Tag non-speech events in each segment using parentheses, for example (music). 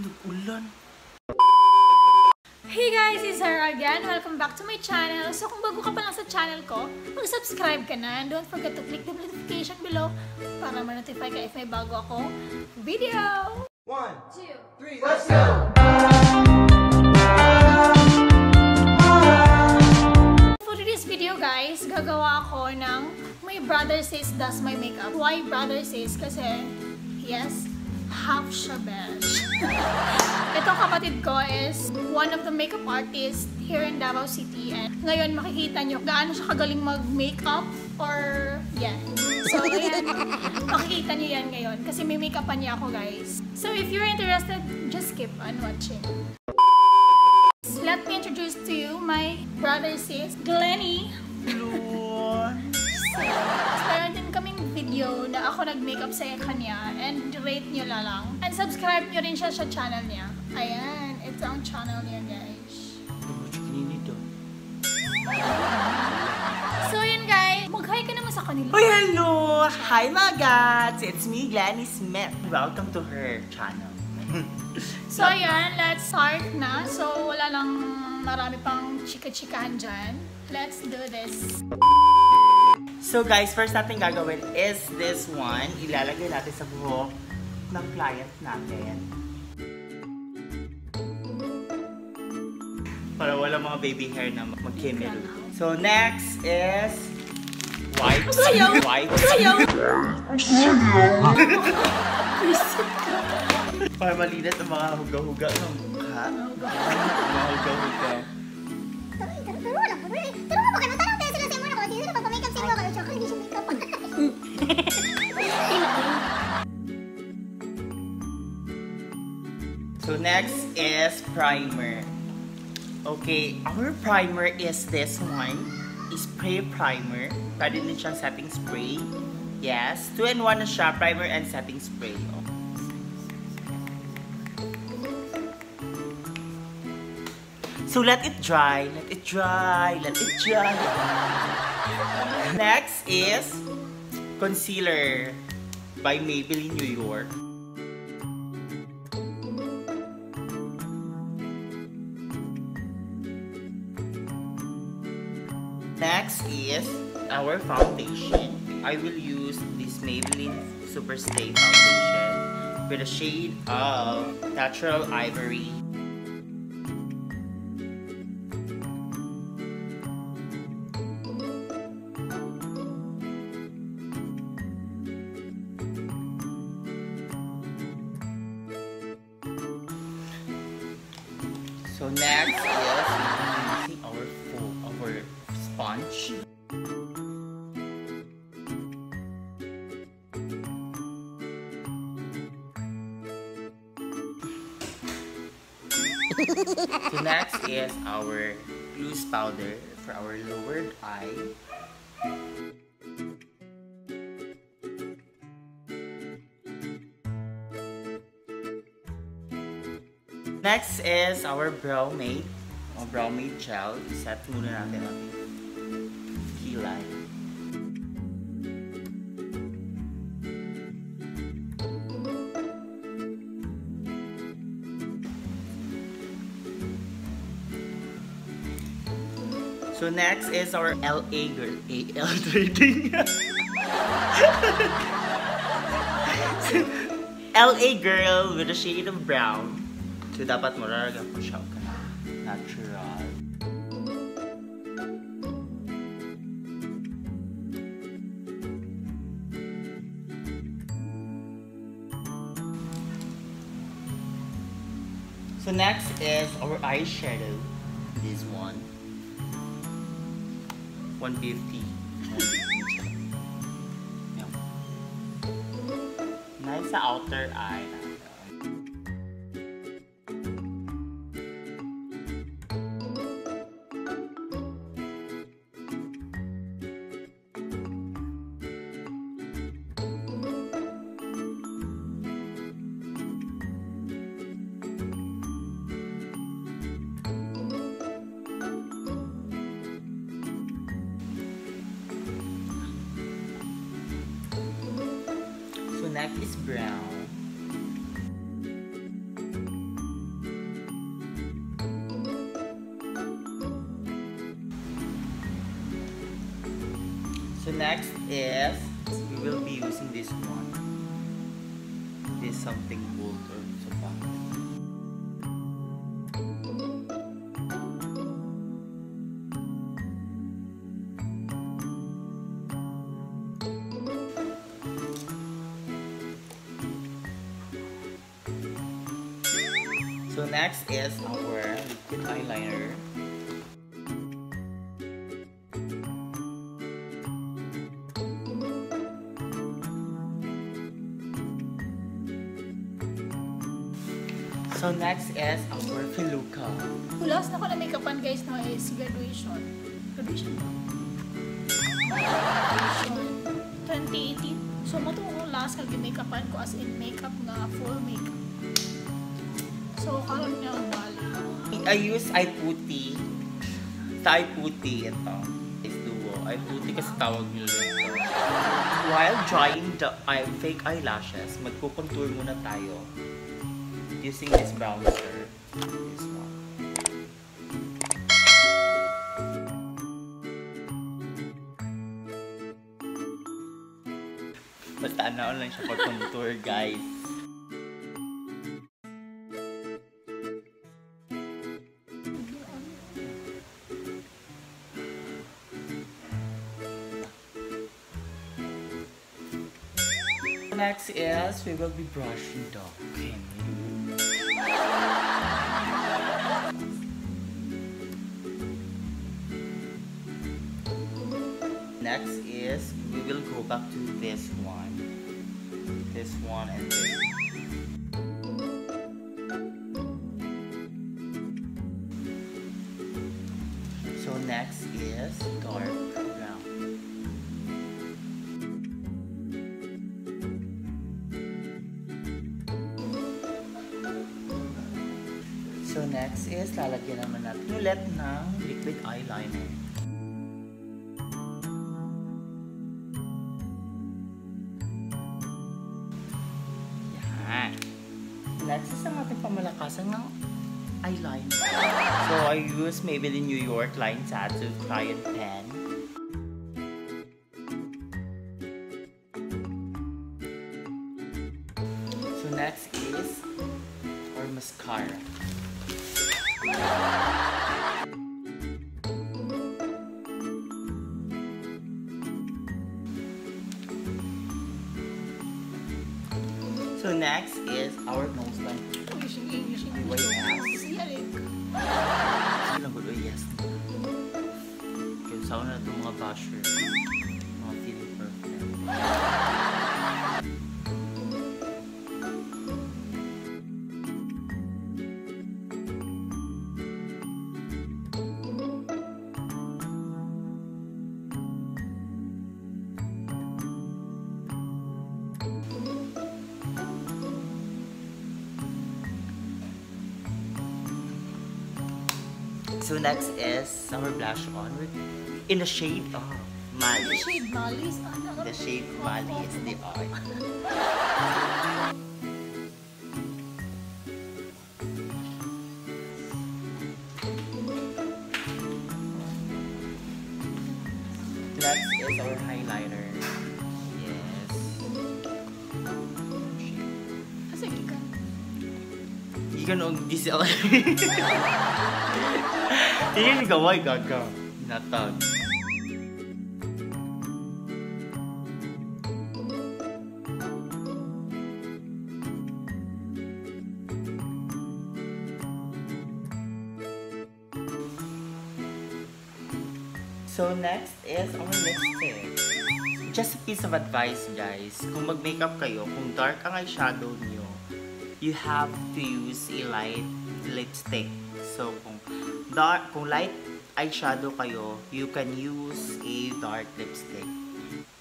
Nag-ulan. Hey guys, it's Sarah again. Welcome back to my channel. So kung bago ka pa lang sa channel ko, mag-subscribe ka na. And don't forget to click the notification below para ma-notify ka if may bago ako video. One, Two. three, let's go! For today's video guys, gagawa ako ng My Brother Says Does My Makeup. Why Brother Says? Kasi, yes, half siya besh. (laughs) Itong kapatid ko is one of the makeup artists here in Davao City. And ngayon makikita nyo gaano siya kagaling mag-makeup or yeah. So, ayan. Makikita nyo yan ngayon kasi may makeupan niya ako guys. So, if you're interested, just keep on watching. Let me introduce to you my brother sis, Glenny. Nag-makeup sa kanya and rate nyo na lang. And subscribe nyo rin siya sa channel niya. Ayan, ito ang channel niya guys. So yun guys, mag-hi ka naman sa kanila. Uy, hello! Hi mga gats! It's me, Glenny Smith. Welcome to her channel. (laughs) So ayan, let's start na. So wala lang marami pang chika-chikahan dyan. Let's do this. So guys, first natin gagawin is this one. Ilalagay natin sa buhok ng client natin. Para wala mga baby hair na magkimelo. So next is white. Ayaw! White. Ayaw! Para malinis ang mga huga-huga ng mukha. Mga huga-huga. Pero wala pa rin. Pero mo magkano tanong makeup. (laughs) So next is primer. Okay, our primer is this one. Spray primer. Pwede din siyang setting spray. Yes, 2 in 1 na siya, primer and setting spray. So let it dry, let it dry, let it dry. Next is concealer by Maybelline New York. Next is our foundation. I will use this Maybelline Superstay foundation with a shade of Natural Ivory. Next is using our full, our sponge. so next is our loose powder for our lowered eye. Next is our brow mate. O brow mate gel. Set muna natin ang kilay. So next is our LA girl. AL trading. LA girl with a shade of brown. So natural. So next is our eyeshadow. This one. 150. Yan. Nice outer eye left is brown. Next is our liquid eyeliner. So next is our Filuka. Last na ko na makeupan guys no is graduation. Graduation ba? Graduation. 2018. So mo to last kag makeupan ko as in makeup nga full makeup. So karon bali. I use eye puti. Sa eye puti ito. Is duo. Eye puti kasi tawag nila ito. While drying the eye, fake eyelashes, magpo-contour muna tayo. Using this bronzer. This one. Basta ano lang siya pag-contour guys. Next is we will be brushing Can Next is we will go back to this one. This one and this. So next is lalagyan naman natin ulit ng liquid eyeliner. Yan. Next is ang ating pamalakasan ng eyeliner. So I use Maybelline New York Line Tattoo Client Pen. So next is our mascara. Kaya sa na itong mga basher. Mga feeling perfect. So next is our blush on with in the shade of The Mali. shade The shade Mali is the oil. Next is our highlighter. Yes. Kasi gikan. (laughs) Ikan og DSLR. Hindi ni gaway gaga. Natag. So next is our lipstick. Just a piece of advice guys, kung mag-makeup kayo, kung dark ang eyeshadow niyo, you have to use a light lipstick. So kung dark, kung light eyeshadow kayo, you can use a dark lipstick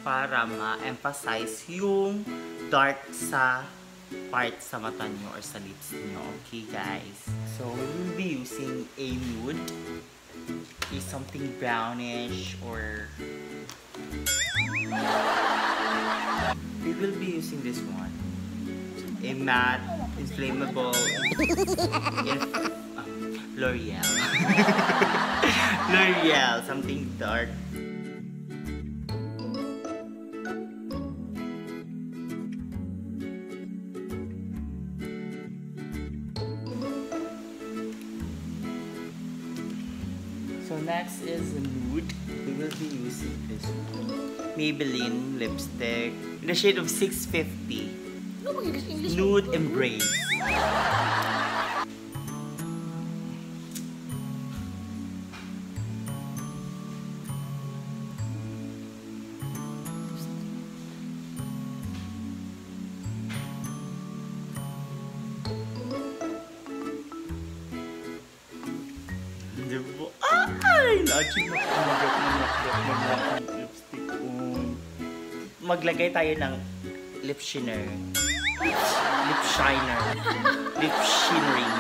para ma-emphasize yung dark sa part sa mata nyo or sa lips nyo. Okay, guys? So, we will be using a nude. Is something brownish or... We will be using this one. A matte, inflammable, (laughs) L'Oreal. (laughs) L'Oreal, something dark. So next is nude. We will be using this Maybelline lipstick in the shade of 650. Nude Embrace. Ay! Na-achieve na mag lipstick ko. Maglagay tayo ng lip shiner. Lip shiner. Lip shimmering.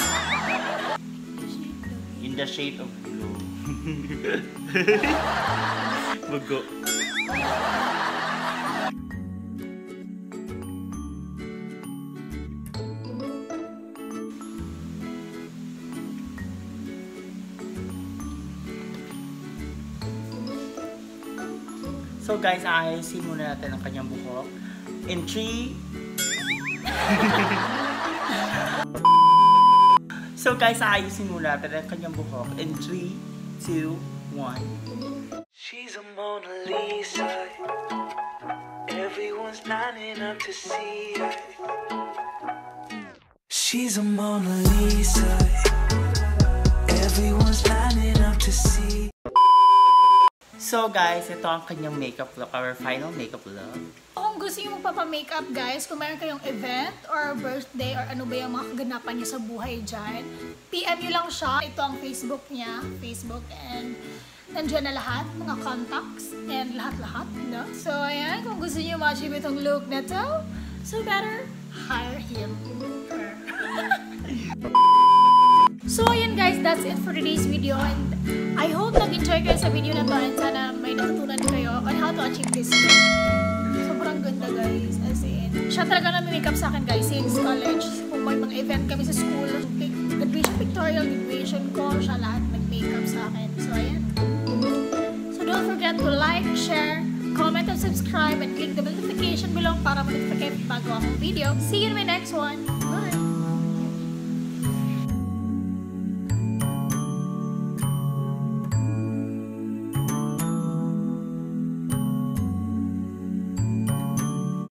In the shade of blue. (laughs) Mago. So guys, ayusin muna natin ang kanyang buhok. In 3... (laughs) so guys, ayusin muna natin ang kanyang buhok. In 3, 2, 1. She's a Mona Lisa. Everyone's lining up to see her. She's a Mona Lisa. Everyone's lining up to see. So guys, ito ang kanyang makeup look, our final makeup look. Kung gusto niyo magpapa-makeup guys, kung meron kayong event or birthday or ano ba yung mga kaganapan niyo sa buhay dyan, PM niyo lang siya. Ito ang Facebook niya, Facebook and nandiyan na lahat, mga contacts and lahat-lahat, no? So ayan, kung gusto niyo ma-achieve itong look na to, so better hire him. Her. (laughs) So, ayan guys, that's it for today's video and I hope nag-enjoy kayo sa video na to and sana may natutunan kayo on how to achieve this look. Sobrang ganda guys, as in. Siya talaga na makeup sa akin guys since college. Kung may mga event kami sa school, graduation pictorial, graduation ko, siya lahat nag-makeup sa akin. So, ayan. So, don't forget to like, share, comment, and subscribe and click the notification below para ma-notify kayo bago akong video. See you in my next one!